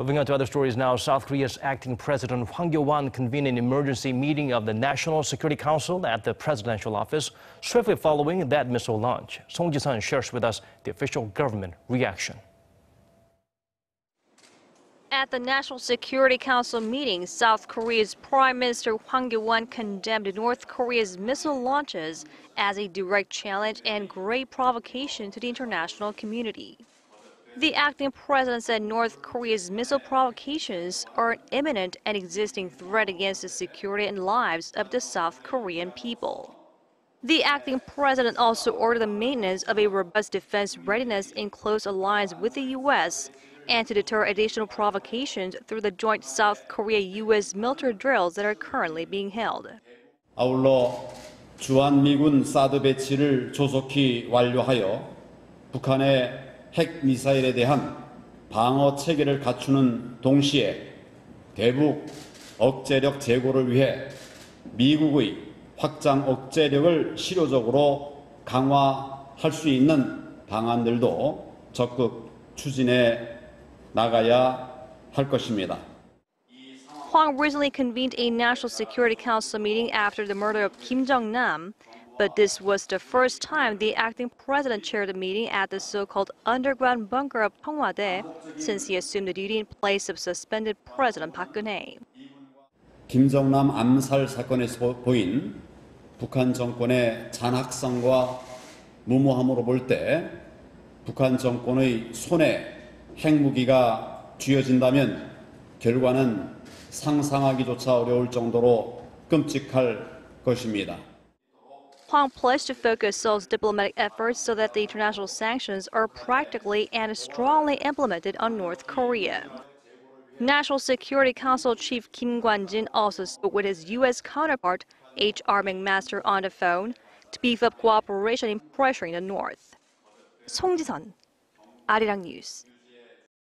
Moving on to other stories now, South Korea's acting president Hwang Kyo-ahn convened an emergency meeting of the National Security Council at the presidential office, swiftly following that missile launch. Song Ji-sun shares with us the official government reaction. At the National Security Council meeting, South Korea's Prime Minister Hwang Kyo-ahn condemned North Korea's missile launches as a direct challenge and great provocation to the international community. The acting president said North Korea's missile provocations are an imminent and existing threat against the security and lives of the South Korean people. The acting president also ordered the maintenance of a robust defense readiness in close alliance with the U.S. and to deter additional provocations through the joint South Korea-U.S. military drills that are currently being held. 아울러 주한미군 사드 배치를 조속히 완료하여 북한의 핵 미사일에 대한 방어 체계를 갖추는 동시에 대북 억제력 제고를 위해 미국의 확장 억제력을 실효적으로 강화할 수 있는 방안들도 적극 추진해 나가야 할 것입니다. Hwang recently convened a National Security Council meeting after the murder of Kim Jong-nam, but this was the first time the acting president chaired a meeting at the so-called underground bunker of Cheongwade since he assumed the duty in place of suspended President Park Geun-hye. 김정남 암살 사건에서 보인 북한 정권의 잔악성과 무모함으로 볼 때 북한 정권의 손에 핵무기가 쥐어진다면 결과는 상상하기조차 어려울 정도로 끔찍할 것입니다. Hwang pledged to focus Seoul's diplomatic efforts so that the international sanctions are practically and strongly implemented on North Korea. National Security Council Chief Kim Kwan-jin also spoke with his U.S. counterpart, H.R. McMaster, on the phone to beef up cooperation in pressuring the North. Song Ji-sun, Arirang News.